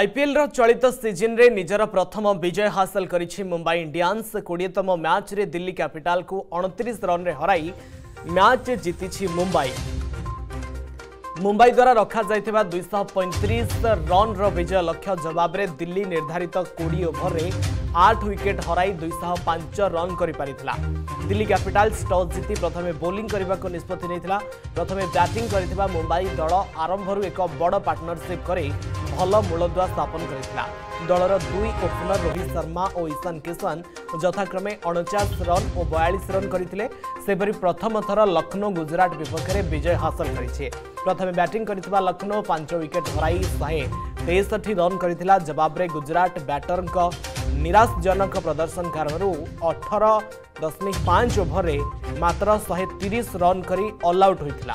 ଆଇପିଏଲ୍ର ଚଳିତ ସିଜିନ୍ରେ ନିଜର ପ୍ରଥମ ବିଜୟ ହାସଲ କରିଛି ମୁମ୍ବାଇ ଇଣ୍ଡିଆନ୍ସ କୋଡ଼ିଏତମ ମ୍ୟାଚ୍ରେ ଦିଲ୍ଲୀ କ୍ୟାପିଟାଲକୁ ଅଣତିରିଶ ରନ୍ରେ ହରାଇ ମ୍ୟାଚ୍ ଜିତିଛି ମୁମ୍ବାଇ ମୁମ୍ବାଇ ଦ୍ୱାରା ରଖାଯାଇଥିବା ଦୁଇଶହ ପଇଁତିରିଶ ରନ୍ର ବିଜୟ ଲକ୍ଷ୍ୟ ଜବାବରେ ଦିଲ୍ଲୀ ନିର୍ଦ୍ଧାରିତ କୋଡ଼ିଏ ଓଭରରେ ଆଠ ୱିକେଟ୍ ହରାଇ ଦୁଇଶହ ପାଞ୍ଚ ରନ୍ କରିପାରିଥିଲା ଦିଲ୍ଲୀ କ୍ୟାପିଟାଲ୍ସ ଟସ୍ ଜିତି ପ୍ରଥମେ ବୋଲିଂ କରିବାକୁ ନିଷ୍ପତ୍ତି ନେଇଥିଲା ପ୍ରଥମେ ବ୍ୟାଟିଂ କରିଥିବା ମୁମ୍ବାଇ ଦଳ ଆରମ୍ଭରୁ ଏକ ବଡ଼ ପାର୍ଟନରସିପ୍ କରି ଭଲ ମୂଳଦୁଆ ସ୍ଥାପନ କରିଥିଲା ଦଳର ଦୁଇ ଓପନର ରୋହିତ ଶର୍ମା ଓ ଇଶାନ କିଶନ ଯଥାକ୍ରମେ ଅଣଚାଶ ରନ୍ ଓ ବୟାଳିଶ ରନ୍ କରିଥିଲେ ସେପରି ପ୍ରଥମ ଥର ଲକ୍ଷ୍ନୌ ଗୁଜରାଟ ବିପକ୍ଷରେ ବିଜୟ ହାସଲ କରିଛି ପ୍ରଥମେ ବ୍ୟାଟିଂ କରିଥିବା ଲକ୍ଷ୍ନୌ ପାଞ୍ଚ ୱିକେଟ୍ ହରାଇ ଶହେ ତେଷଠି ରନ୍ କରିଥିଲା ଜବାବରେ ଗୁଜରାଟ ବ୍ୟାଟରଙ୍କ ନିରାଶଜନକ ପ୍ରଦର୍ଶନ କାରଣରୁ ଅଠର ଦଶମିକ ପାଞ୍ଚ ଓଭରରେ ମାତ୍ର ଶହେ ତିରିଶ ରନ୍ କରି ଅଲ୍ ଆଉଟ୍ ହୋଇଥିଲା